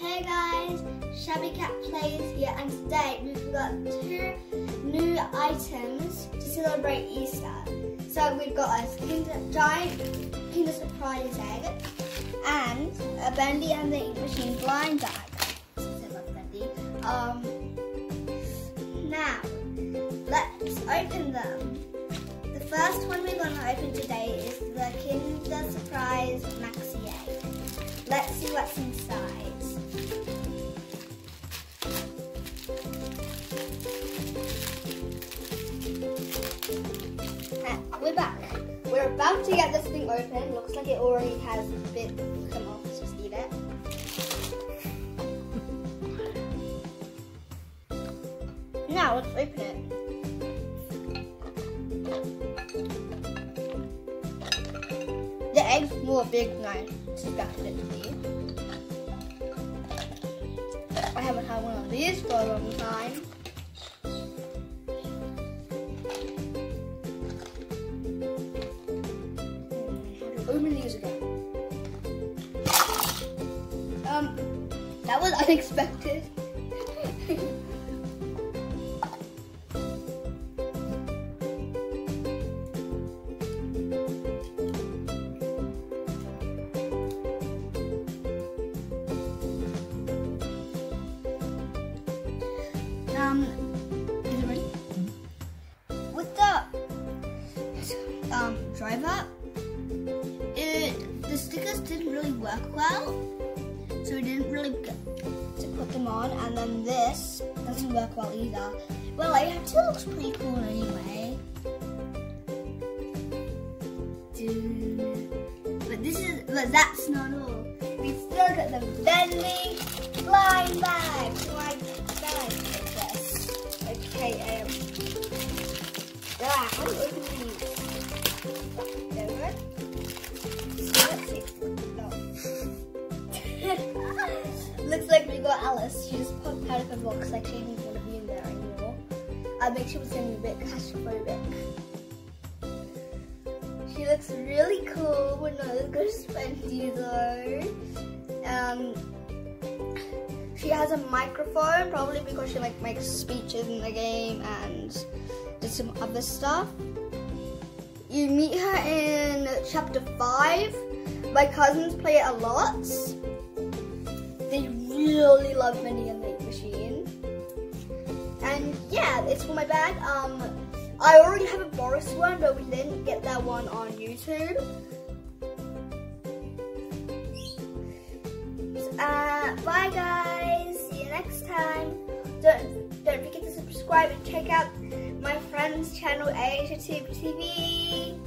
Hey guys, Shabby Cat Plays here and today we've got two new items to celebrate Easter. So we've got a Kinder, giant Kinder Surprise egg and a Bendy and the Ink Machine blind bag. Um, now, let's open them. The first one we're going to open today is the Kinder Surprise Maxi Egg. Let's see what's inside. About to get this thing open. Looks like it already has a bit come off. Let's just eat it. Now let's open it. The egg's more big than I expected it to be. I haven't had one of these for a long time. These again. Um, that was unexpected. um, is it ready? With the um driver, it the stickers didn't really work well, so we didn't really get to put them on. And then this doesn't work well either. Well, it actually looks pretty cool anyway. But this is, but that's not all. We still got the Bendy blind bag. I bag. Okay, um, She just popped out of the box like she didn't want to be in there anymore. I think she was getting a bit claustrophobic. She looks really cool. We're not as good as Bendy though. Um, she has a microphone, probably because she like makes speeches in the game and did some other stuff. You meet her in chapter five. My cousins play it a lot. They really love Minnie and Ink Machine. And yeah, it's for my bag. Um, I already have a Boris one, but we didn't get that one on YouTube. Uh, bye guys. See you next time. Don't don't forget to subscribe and check out my friend's channel, Asia TV.